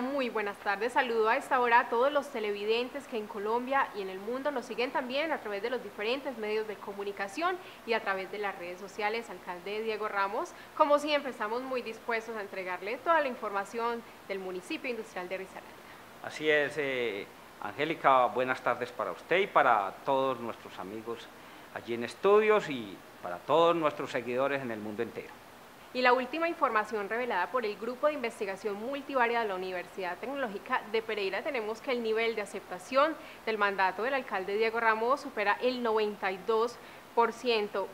Muy buenas tardes. Saludo a esta hora a todos los televidentes que en Colombia y en el mundo nos siguen también a través de los diferentes medios de comunicación y a través de las redes sociales. Alcalde Diego Ramos, como siempre, estamos muy dispuestos a entregarle toda la información del municipio industrial de Risaralda. Así es, eh, Angélica, buenas tardes para usted y para todos nuestros amigos allí en estudios y para todos nuestros seguidores en el mundo entero. Y la última información revelada por el Grupo de Investigación Multivaria de la Universidad Tecnológica de Pereira tenemos que el nivel de aceptación del mandato del alcalde Diego Ramos supera el 92%.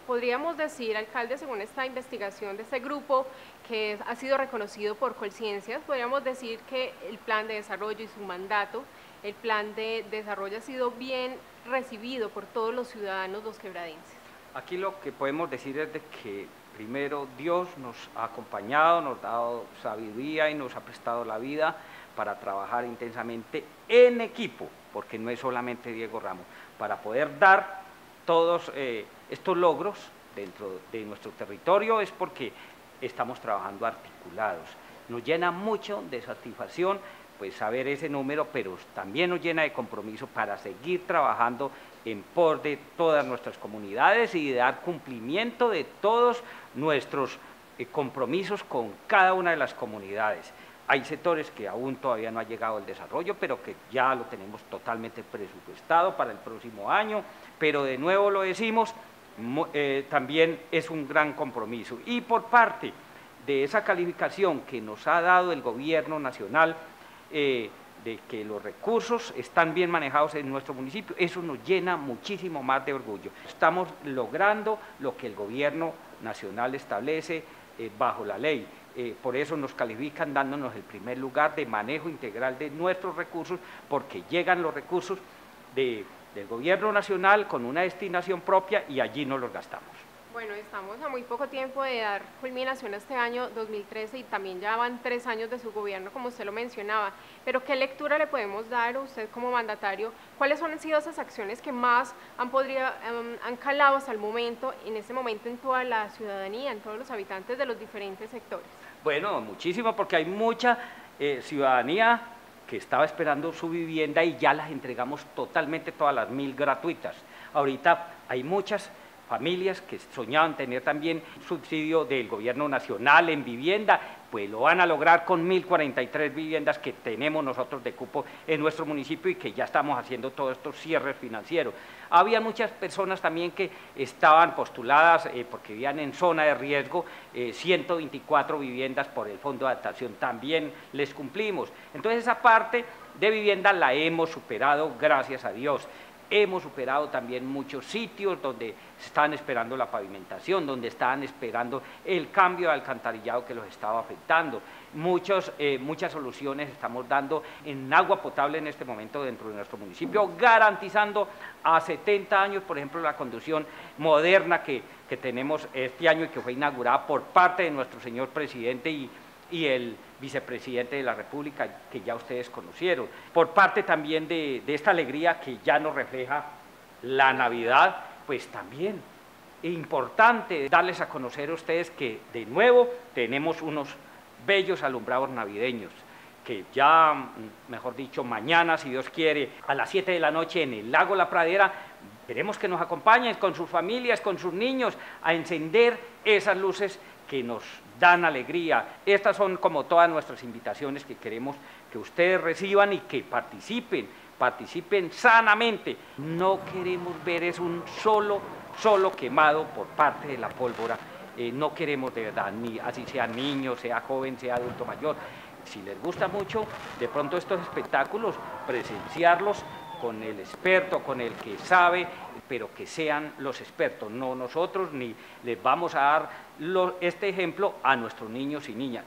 Podríamos decir, alcalde, según esta investigación de este grupo, que ha sido reconocido por Colciencias, podríamos decir que el plan de desarrollo y su mandato, el plan de desarrollo ha sido bien recibido por todos los ciudadanos los quebradenses. Aquí lo que podemos decir es de que Primero, Dios nos ha acompañado, nos ha dado sabiduría y nos ha prestado la vida para trabajar intensamente en equipo, porque no es solamente Diego Ramos, para poder dar todos eh, estos logros dentro de nuestro territorio es porque estamos trabajando articulados. Nos llena mucho de satisfacción pues saber ese número, pero también nos llena de compromiso para seguir trabajando en por de todas nuestras comunidades y dar cumplimiento de todos nuestros eh, compromisos con cada una de las comunidades. Hay sectores que aún todavía no ha llegado el desarrollo, pero que ya lo tenemos totalmente presupuestado para el próximo año, pero de nuevo lo decimos, eh, también es un gran compromiso. Y por parte de esa calificación que nos ha dado el gobierno nacional, eh, de que los recursos están bien manejados en nuestro municipio, eso nos llena muchísimo más de orgullo. Estamos logrando lo que el gobierno nacional establece eh, bajo la ley. Eh, por eso nos califican dándonos el primer lugar de manejo integral de nuestros recursos, porque llegan los recursos del gobierno nacional con una destinación propia y allí no los gastamos. Bueno, estamos a muy poco tiempo de dar culminación a este año 2013 y también ya van tres años de su gobierno, como usted lo mencionaba. Pero ¿qué lectura le podemos dar a usted como mandatario? ¿Cuáles han sido esas acciones que más han, podría, em, han calado hasta el momento, en este momento en toda la ciudadanía, en todos los habitantes de los diferentes sectores? Bueno, muchísimo, porque hay mucha eh, ciudadanía que estaba esperando su vivienda y ya las entregamos totalmente todas las mil gratuitas. Ahorita hay muchas familias que soñaban tener también subsidio del gobierno nacional en vivienda, pues lo van a lograr con 1.043 viviendas que tenemos nosotros de cupo en nuestro municipio y que ya estamos haciendo todos estos cierres financieros. Había muchas personas también que estaban postuladas eh, porque vivían en zona de riesgo, 124 eh, viviendas por el Fondo de Adaptación, también les cumplimos. Entonces esa parte de vivienda la hemos superado, gracias a Dios. Hemos superado también muchos sitios donde están esperando la pavimentación, donde estaban esperando el cambio de alcantarillado que los estaba afectando. Eh, muchas soluciones estamos dando en agua potable en este momento dentro de nuestro municipio, garantizando a 70 años, por ejemplo, la conducción moderna que, que tenemos este año y que fue inaugurada por parte de nuestro señor presidente y y el vicepresidente de la República, que ya ustedes conocieron. Por parte también de, esta alegría que ya nos refleja la Navidad, pues también es importante darles a conocer a ustedes que de nuevo tenemos unos bellos alumbrados navideños que ya, mejor dicho, mañana, si Dios quiere, a las 7 de la noche en el lago La Pradera, queremos que nos acompañen con sus familias, con sus niños, a encender esas luces que nos dan alegría. Estas son como todas nuestras invitaciones que queremos que ustedes reciban y que participen, participen sanamente. No queremos ver es un solo, solo quemado por parte de la pólvora. Eh, no queremos de verdad, ni así sea niño, sea joven, sea adulto mayor. Si les gusta mucho, de pronto estos espectáculos, presenciarlos con el experto, con el que sabe, pero que sean los expertos, no nosotros, ni les vamos a dar este ejemplo a nuestros niños y niñas.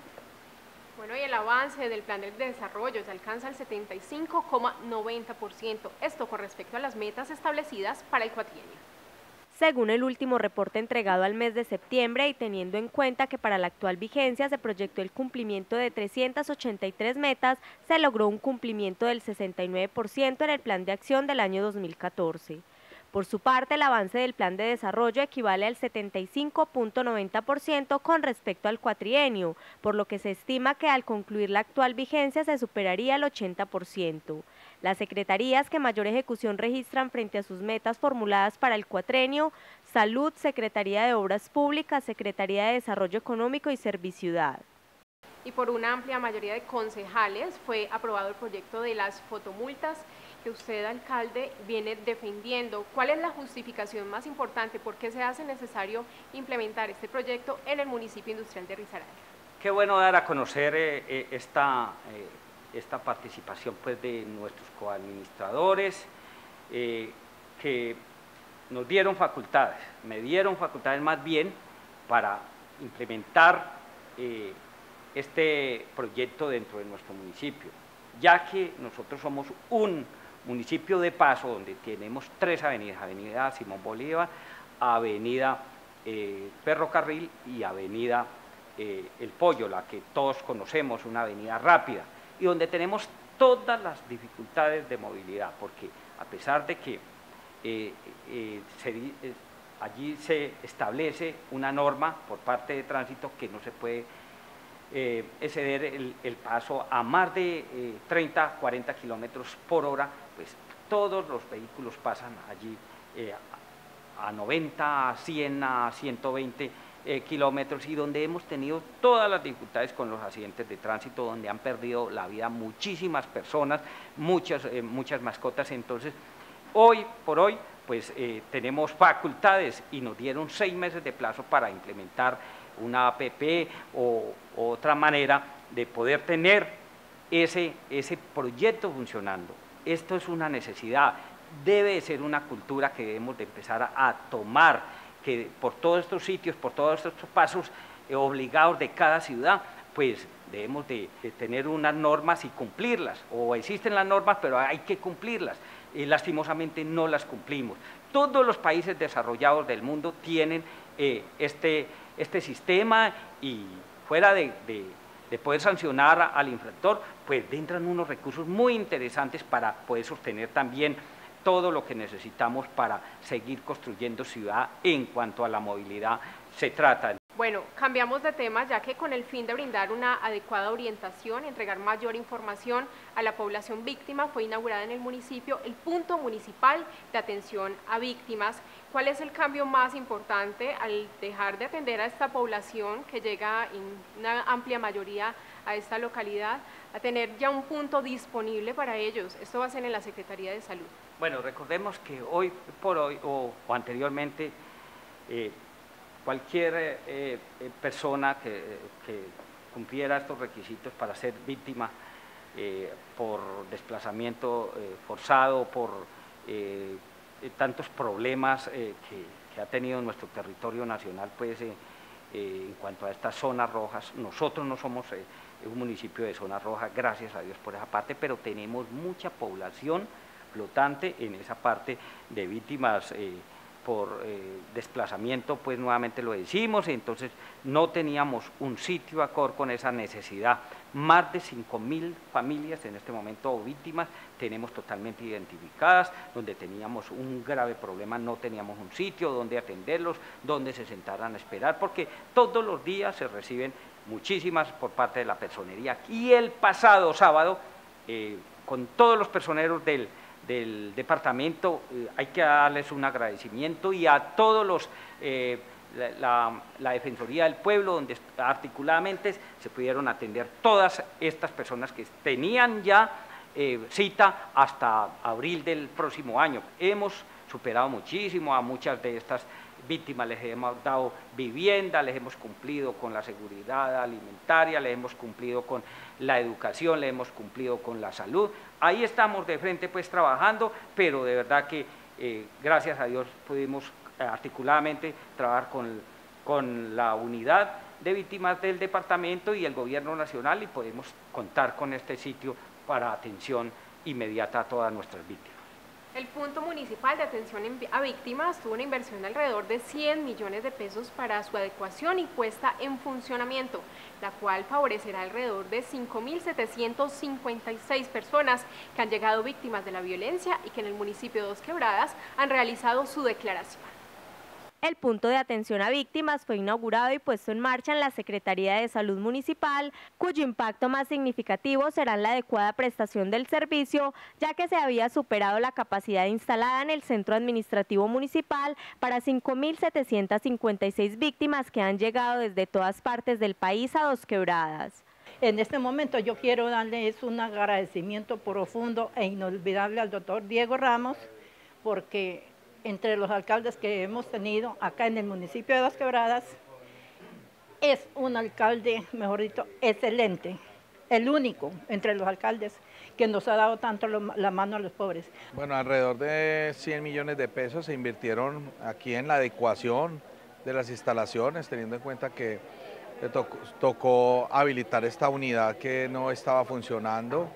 Bueno, y el avance del plan de desarrollo se alcanza el 75,90%, esto con respecto a las metas establecidas para el cuatrienio. Según el último reporte entregado al mes de septiembre y teniendo en cuenta que para la actual vigencia se proyectó el cumplimiento de 383 metas, se logró un cumplimiento del 69% en el plan de acción del año 2014. Por su parte, el avance del plan de desarrollo equivale al 75.90% con respecto al cuatrienio, por lo que se estima que al concluir la actual vigencia se superaría el 80%. Las secretarías que mayor ejecución registran frente a sus metas formuladas para el cuatrenio, Salud, Secretaría de Obras Públicas, Secretaría de Desarrollo Económico y Serviciudad y por una amplia mayoría de concejales fue aprobado el proyecto de las fotomultas que usted, alcalde, viene defendiendo. ¿Cuál es la justificación más importante? ¿Por qué se hace necesario implementar este proyecto en el municipio industrial de Risaralda? Qué bueno dar a conocer eh, eh, esta, eh, esta participación pues, de nuestros coadministradores que nos dieron facultades, me dieron facultades más bien para implementar este proyecto dentro de nuestro municipio, ya que nosotros somos un municipio de paso donde tenemos tres avenidas, Avenida Simón Bolívar, Avenida eh, Ferrocarril y Avenida eh, El Pollo, la que todos conocemos, una avenida rápida, y donde tenemos todas las dificultades de movilidad, porque a pesar de que eh, allí se establece una norma por parte de tránsito que no se puede eh, exceder el, paso a más de 30, 40 kilómetros por hora, pues todos los vehículos pasan allí eh, a 90, a 100, a 120 eh, kilómetros y donde hemos tenido todas las dificultades con los accidentes de tránsito, donde han perdido la vida muchísimas personas, muchas, muchas mascotas. Entonces, hoy por hoy, pues tenemos facultades y nos dieron seis meses de plazo para implementar una APP o, otra manera de poder tener ese, ese proyecto funcionando. Esto es una necesidad, debe ser una cultura que debemos de empezar a, tomar, que por todos estos sitios, por todos estos pasos eh, obligados de cada ciudad, pues debemos de, tener unas normas y cumplirlas, o existen las normas, pero hay que cumplirlas, y lastimosamente no las cumplimos. Todos los países desarrollados del mundo tienen eh, este, este sistema y fuera de, poder sancionar al infractor, pues entran unos recursos muy interesantes para poder sostener también todo lo que necesitamos para seguir construyendo ciudad en cuanto a la movilidad se trata. Bueno, cambiamos de tema ya que con el fin de brindar una adecuada orientación entregar mayor información a la población víctima fue inaugurada en el municipio el punto municipal de atención a víctimas. ¿Cuál es el cambio más importante al dejar de atender a esta población que llega en una amplia mayoría a esta localidad a tener ya un punto disponible para ellos? Esto va a ser en la Secretaría de Salud. Bueno, recordemos que hoy por hoy o, anteriormente eh, cualquier eh, eh, persona que, cumpliera estos requisitos para ser víctima eh, por desplazamiento forzado, por tantos problemas que, ha tenido nuestro territorio nacional, pues en cuanto a estas zonas rojas, nosotros no somos un municipio de zona roja, gracias a Dios por esa parte, pero tenemos mucha población flotante en esa parte de víctimas por eh, desplazamiento, pues nuevamente lo decimos, entonces no teníamos un sitio acorde con esa necesidad. Más de 5.000 familias en este momento o víctimas tenemos totalmente identificadas, donde teníamos un grave problema, no teníamos un sitio donde atenderlos, donde se sentaran a esperar, porque todos los días se reciben muchísimas por parte de la personería. Y el pasado sábado, eh, con todos los personeros del del departamento, eh, hay que darles un agradecimiento y a todos los, eh, la, Defensoría del Pueblo, donde articuladamente se pudieron atender todas estas personas que tenían ya eh, cita hasta abril del próximo año. Hemos superado muchísimo a muchas de estas víctimas, les hemos dado vivienda, les hemos cumplido con la seguridad alimentaria, les hemos cumplido con la educación, les hemos cumplido con la salud. Ahí estamos de frente pues trabajando, pero de verdad que eh, gracias a Dios pudimos eh, articuladamente trabajar con, con la unidad de víctimas del departamento y el gobierno nacional y podemos contar con este sitio para atención inmediata a todas nuestras víctimas. El punto municipal de atención a víctimas tuvo una inversión de alrededor de 100 millones de pesos para su adecuación y puesta en funcionamiento, la cual favorecerá alrededor de 5.756 personas que han llegado víctimas de la violencia y que en el municipio de Dos Quebradas han realizado su declaración. El punto de atención a víctimas fue inaugurado y puesto en marcha en la Secretaría de Salud Municipal, cuyo impacto más significativo será la adecuada prestación del servicio, ya que se había superado la capacidad instalada en el Centro Administrativo Municipal para 5.756 víctimas que han llegado desde todas partes del país a dos quebradas. En este momento yo quiero darles un agradecimiento profundo e inolvidable al doctor Diego Ramos, porque entre los alcaldes que hemos tenido acá en el municipio de Dos Quebradas, es un alcalde, mejor dicho, excelente, el único entre los alcaldes que nos ha dado tanto la mano a los pobres. Bueno, alrededor de 100 millones de pesos se invirtieron aquí en la adecuación de las instalaciones, teniendo en cuenta que tocó, tocó habilitar esta unidad que no estaba funcionando,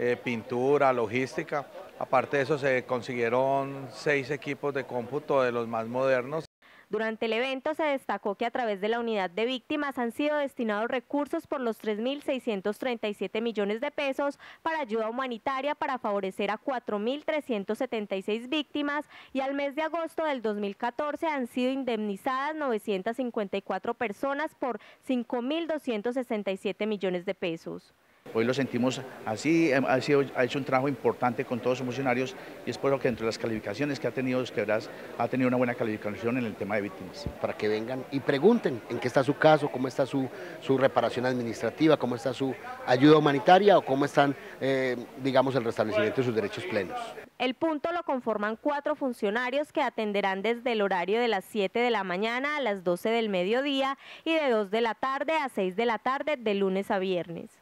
eh, pintura, logística. Aparte de eso se consiguieron seis equipos de cómputo de los más modernos. Durante el evento se destacó que a través de la unidad de víctimas han sido destinados recursos por los 3.637 millones de pesos para ayuda humanitaria para favorecer a 4.376 víctimas y al mes de agosto del 2014 han sido indemnizadas 954 personas por 5.267 millones de pesos. Hoy lo sentimos así, em, ha, sido, ha hecho un trabajo importante con todos sus funcionarios y es por lo que entre las calificaciones que ha tenido Quebras ha tenido una buena calificación en el tema de víctimas. Para que vengan y pregunten en qué está su caso, cómo está su, su reparación administrativa, cómo está su ayuda humanitaria o cómo están, eh, digamos, el restablecimiento de sus derechos plenos. El punto lo conforman cuatro funcionarios que atenderán desde el horario de las 7 de la mañana a las 12 del mediodía y de 2 de la tarde a 6 de la tarde de lunes a viernes.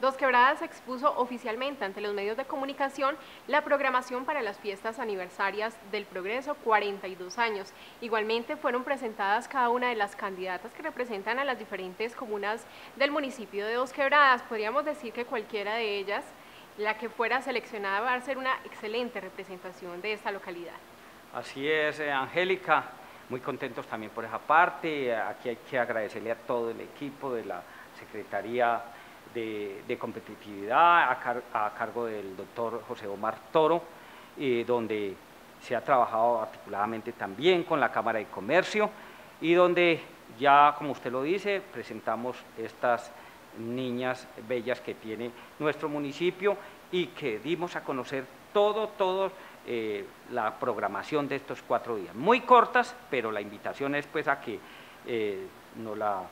Dos Quebradas expuso oficialmente ante los medios de comunicación la programación para las fiestas aniversarias del Progreso 42 años. Igualmente fueron presentadas cada una de las candidatas que representan a las diferentes comunas del municipio de Dos Quebradas. Podríamos decir que cualquiera de ellas, la que fuera seleccionada, va a ser una excelente representación de esta localidad. Así es, eh, Angélica, muy contentos también por esa parte. Aquí hay que agradecerle a todo el equipo de la Secretaría de, competitividad a, cargo del doctor José Omar Toro, eh, donde se ha trabajado articuladamente también con la Cámara de Comercio y donde ya, como usted lo dice, presentamos estas niñas bellas que tiene nuestro municipio y que dimos a conocer todo, todo eh, la programación de estos cuatro días. Muy cortas, pero la invitación es pues a que eh, nos la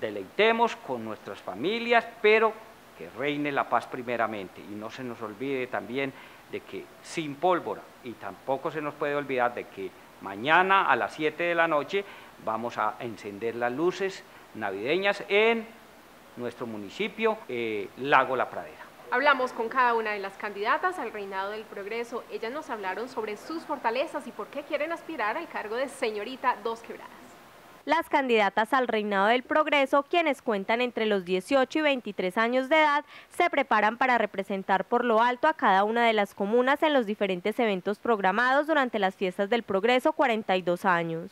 deleitemos con nuestras familias, pero que reine la paz primeramente y no se nos olvide también de que sin pólvora y tampoco se nos puede olvidar de que mañana a las 7 de la noche vamos a encender las luces navideñas en nuestro municipio, eh, Lago La Pradera. Hablamos con cada una de las candidatas al reinado del progreso. Ellas nos hablaron sobre sus fortalezas y por qué quieren aspirar al cargo de señorita Dos Quebradas las candidatas al reinado del progreso, quienes cuentan entre los 18 y 23 años de edad, se preparan para representar por lo alto a cada una de las comunas en los diferentes eventos programados durante las fiestas del progreso 42 años.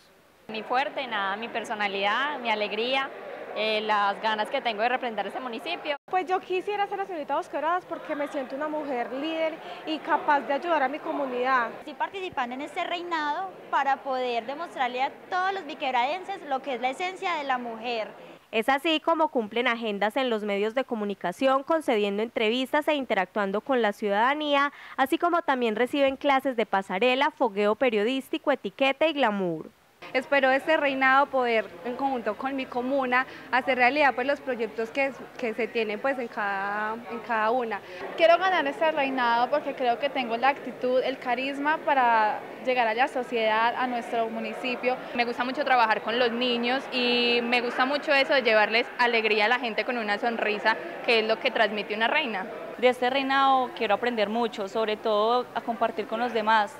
Mi fuerte, nada, mi personalidad, mi alegría, eh, las ganas que tengo de representar este municipio. Pues yo quisiera ser la señorita Dos porque me siento una mujer líder y capaz de ayudar a mi comunidad. Estoy participando en este reinado para poder demostrarle a todos los biquebradenses lo que es la esencia de la mujer. Es así como cumplen agendas en los medios de comunicación, concediendo entrevistas e interactuando con la ciudadanía, así como también reciben clases de pasarela, fogueo periodístico, etiqueta y glamour. Espero este reinado poder, en conjunto con mi comuna, hacer realidad pues, los proyectos que, que se tienen pues, en, cada, en cada una. Quiero ganar este reinado porque creo que tengo la actitud, el carisma para llegar a la sociedad, a nuestro municipio. Me gusta mucho trabajar con los niños y me gusta mucho eso de llevarles alegría a la gente con una sonrisa, que es lo que transmite una reina. De este reinado quiero aprender mucho, sobre todo a compartir con los demás,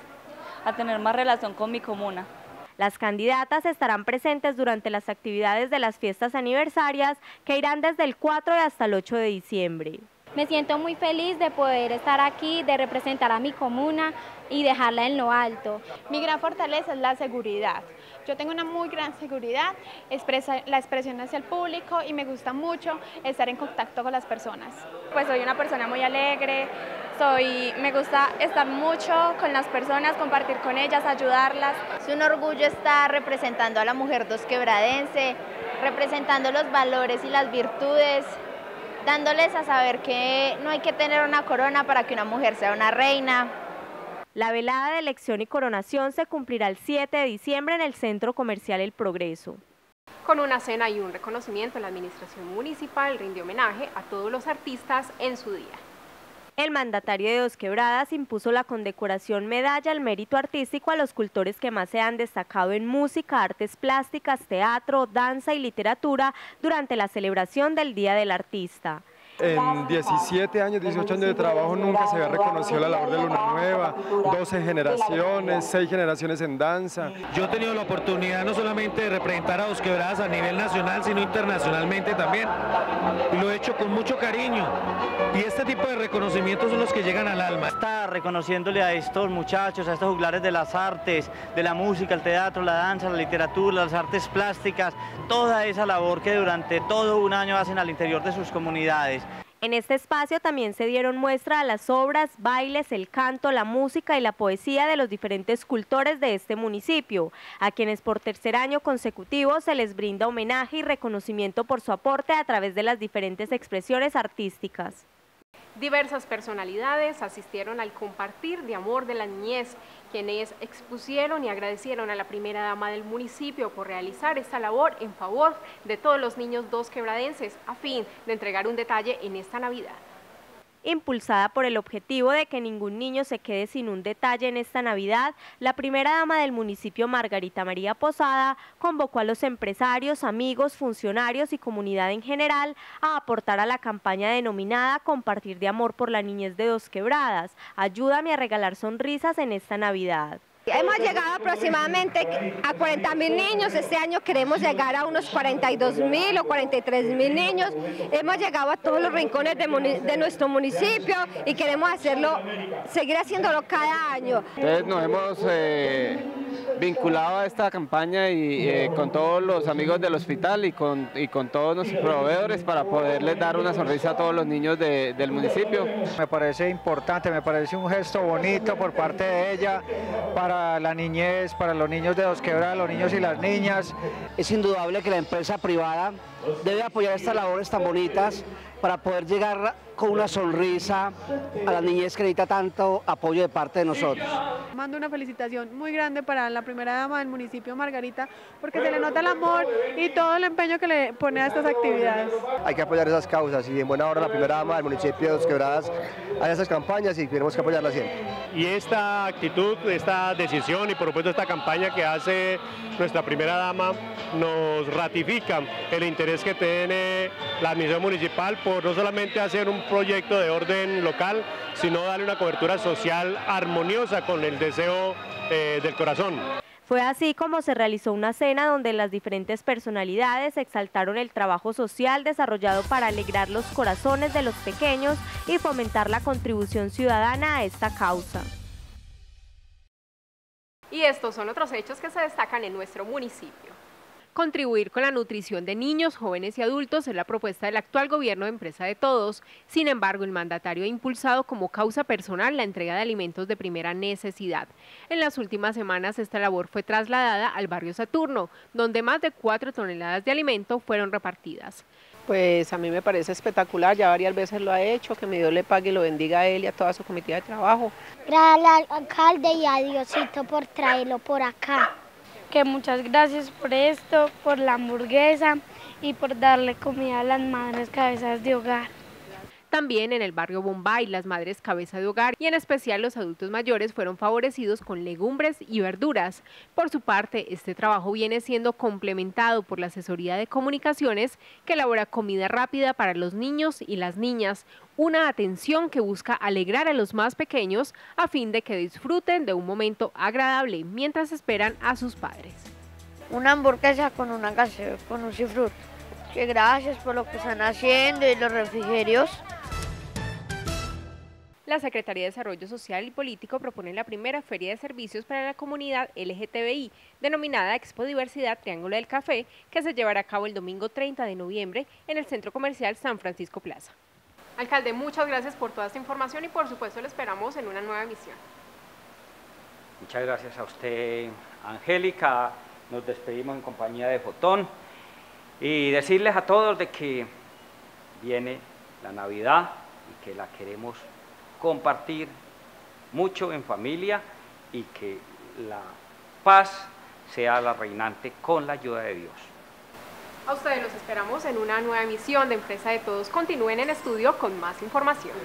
a tener más relación con mi comuna. Las candidatas estarán presentes durante las actividades de las fiestas aniversarias que irán desde el 4 hasta el 8 de diciembre. Me siento muy feliz de poder estar aquí, de representar a mi comuna y dejarla en lo alto. Mi gran fortaleza es la seguridad. Yo tengo una muy gran seguridad, expresa, la expresión hacia el público y me gusta mucho estar en contacto con las personas. Pues soy una persona muy alegre, soy, me gusta estar mucho con las personas, compartir con ellas, ayudarlas. Es un orgullo estar representando a la mujer dosquebradense, representando los valores y las virtudes, dándoles a saber que no hay que tener una corona para que una mujer sea una reina, la velada de elección y coronación se cumplirá el 7 de diciembre en el Centro Comercial El Progreso. Con una cena y un reconocimiento, la Administración Municipal rindió homenaje a todos los artistas en su día. El mandatario de Dos Quebradas impuso la condecoración Medalla al Mérito Artístico a los cultores que más se han destacado en música, artes plásticas, teatro, danza y literatura durante la celebración del Día del Artista. En 17 años, 18 años de trabajo nunca se había reconocido la labor de Luna Nueva, 12 generaciones, 6 generaciones en danza. Yo he tenido la oportunidad no solamente de representar a Dos Quebradas a nivel nacional, sino internacionalmente también. Y lo he hecho con mucho cariño. Y este tipo de reconocimientos son los que llegan al alma. Está reconociéndole a estos muchachos, a estos juglares de las artes, de la música, el teatro, la danza, la literatura, las artes plásticas, toda esa labor que durante todo un año hacen al interior de sus comunidades. En este espacio también se dieron muestra a las obras, bailes, el canto, la música y la poesía de los diferentes escultores de este municipio, a quienes por tercer año consecutivo se les brinda homenaje y reconocimiento por su aporte a través de las diferentes expresiones artísticas. Diversas personalidades asistieron al compartir de amor de la niñez, quienes expusieron y agradecieron a la primera dama del municipio por realizar esta labor en favor de todos los niños dos quebradenses a fin de entregar un detalle en esta Navidad impulsada por el objetivo de que ningún niño se quede sin un detalle en esta Navidad, la primera dama del municipio Margarita María Posada convocó a los empresarios, amigos, funcionarios y comunidad en general a aportar a la campaña denominada Compartir de Amor por la Niñez de Dos Quebradas. Ayúdame a regalar sonrisas en esta Navidad. Hemos llegado aproximadamente a 40 mil niños, este año queremos llegar a unos 42 mil o 43 mil niños. Hemos llegado a todos los rincones de, nuestro municipio y queremos hacerlo, seguir haciéndolo cada año. Entonces nos hemos eh, vinculado a esta campaña y eh, con todos los amigos del hospital y con, y con todos nuestros proveedores para poderles dar una sonrisa a todos los niños del municipio. Me parece importante, me parece un gesto bonito por parte de ella para para la niñez, para los niños de Dos Quebradas, los niños y las niñas. Es indudable que la empresa privada debe apoyar estas labores tan bonitas para poder llegar con una sonrisa a la niñez que necesita tanto apoyo de parte de nosotros. Mando una felicitación muy grande para la primera dama del municipio Margarita, porque se le nota el amor y todo el empeño que le pone a estas actividades. Hay que apoyar esas causas y en buena hora la primera dama del municipio de Dos Quebradas a esas campañas y tenemos que apoyarla siempre. Y esta actitud, esta decisión y por supuesto esta campaña que hace nuestra primera dama nos ratifica el interés que tiene la administración municipal por no solamente hacer un proyecto de orden local, sino darle una cobertura social armoniosa con el deseo eh, del corazón. Fue así como se realizó una cena donde las diferentes personalidades exaltaron el trabajo social desarrollado para alegrar los corazones de los pequeños y fomentar la contribución ciudadana a esta causa. Y estos son otros hechos que se destacan en nuestro municipio. Contribuir con la nutrición de niños, jóvenes y adultos es la propuesta del actual gobierno de Empresa de Todos. Sin embargo, el mandatario ha impulsado como causa personal la entrega de alimentos de primera necesidad. En las últimas semanas, esta labor fue trasladada al barrio Saturno, donde más de cuatro toneladas de alimento fueron repartidas. Pues a mí me parece espectacular, ya varias veces lo ha hecho, que mi Dios le pague y lo bendiga a él y a toda su comitiva de trabajo. Gracias al alcalde y a Diosito por traerlo por acá que muchas gracias por esto, por la hamburguesa y por darle comida a las madres cabezas de hogar. También en el barrio Bombay, las madres cabeza de hogar y en especial los adultos mayores fueron favorecidos con legumbres y verduras. Por su parte, este trabajo viene siendo complementado por la asesoría de comunicaciones que elabora comida rápida para los niños y las niñas, una atención que busca alegrar a los más pequeños a fin de que disfruten de un momento agradable mientras esperan a sus padres. Una hamburguesa con una con un cifrut. Que gracias por lo que están haciendo y los refrigerios. La Secretaría de Desarrollo Social y Político propone la primera feria de servicios para la comunidad LGTBI, denominada Expo Diversidad Triángulo del Café, que se llevará a cabo el domingo 30 de noviembre en el Centro Comercial San Francisco Plaza. Alcalde, muchas gracias por toda esta información y por supuesto lo esperamos en una nueva emisión. Muchas gracias a usted, Angélica. Nos despedimos en compañía de Fotón y decirles a todos de que viene la Navidad y que la queremos compartir mucho en familia y que la paz sea la reinante con la ayuda de Dios. A ustedes los esperamos en una nueva emisión de Empresa de Todos. Continúen en estudio con más información.